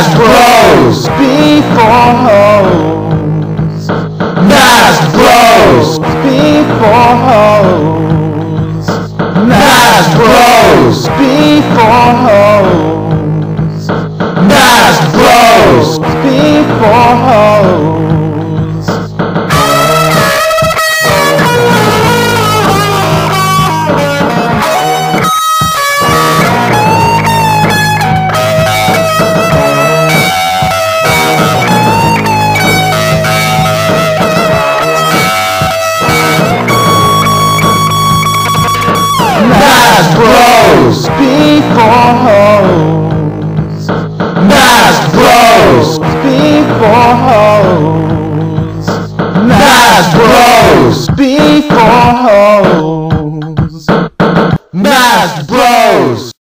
Last blows before hoes. Last blows before hoes. Last blows before hoes. Last blows before hoes. Masked Bros. before hoes. Masked Bros. before hoes. Masked Bros. before hoes. Masked Bros.